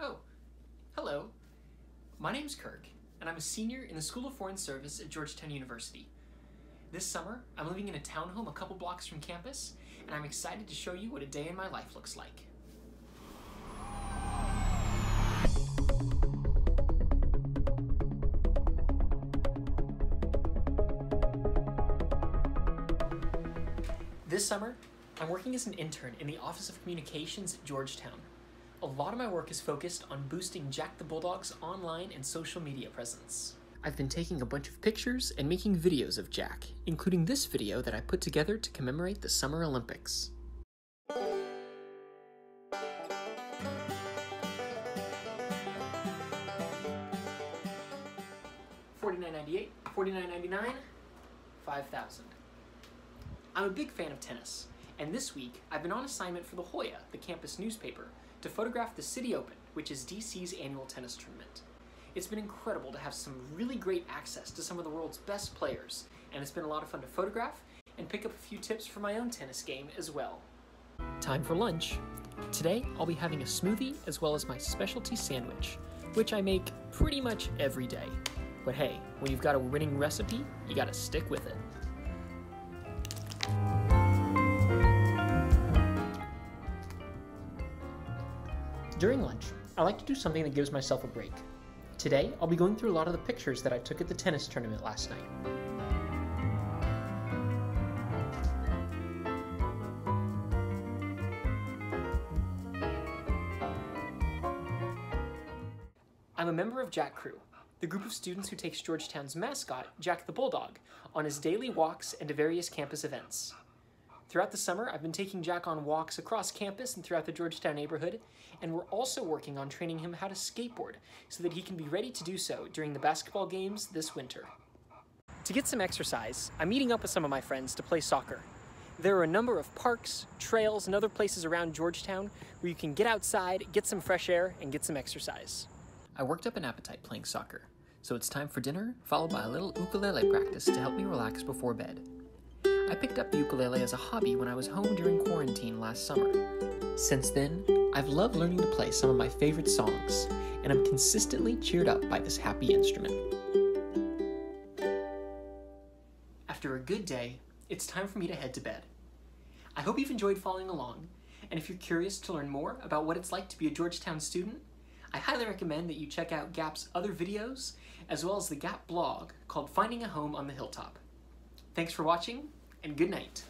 Oh, hello. My name's Kirk, and I'm a senior in the School of Foreign Service at Georgetown University. This summer, I'm living in a townhome a couple blocks from campus, and I'm excited to show you what a day in my life looks like. This summer, I'm working as an intern in the Office of Communications at Georgetown. A lot of my work is focused on boosting Jack the Bulldog's online and social media presence. I've been taking a bunch of pictures and making videos of Jack, including this video that I put together to commemorate the Summer Olympics. Forty-nine ninety-eight, forty-nine ninety-nine, five thousand. I'm a big fan of tennis, and this week I've been on assignment for the Hoya, the campus newspaper, to photograph the City Open, which is DC's annual tennis tournament. It's been incredible to have some really great access to some of the world's best players, and it's been a lot of fun to photograph and pick up a few tips for my own tennis game as well. Time for lunch. Today I'll be having a smoothie as well as my specialty sandwich, which I make pretty much every day. But hey, when you've got a winning recipe, you gotta stick with it. During lunch, I like to do something that gives myself a break. Today, I'll be going through a lot of the pictures that I took at the tennis tournament last night. I'm a member of Jack Crew, the group of students who takes Georgetown's mascot, Jack the Bulldog, on his daily walks and to various campus events. Throughout the summer, I've been taking Jack on walks across campus and throughout the Georgetown neighborhood, and we're also working on training him how to skateboard so that he can be ready to do so during the basketball games this winter. To get some exercise, I'm meeting up with some of my friends to play soccer. There are a number of parks, trails, and other places around Georgetown where you can get outside, get some fresh air, and get some exercise. I worked up an appetite playing soccer, so it's time for dinner, followed by a little ukulele practice to help me relax before bed. I picked up the ukulele as a hobby when I was home during quarantine last summer. Since then, I've loved learning to play some of my favorite songs, and I'm consistently cheered up by this happy instrument. After a good day, it's time for me to head to bed. I hope you've enjoyed following along, and if you're curious to learn more about what it's like to be a Georgetown student, I highly recommend that you check out GAAP's other videos, as well as the GAAP blog called Finding a Home on the Hilltop. Thanks for watching, and good night.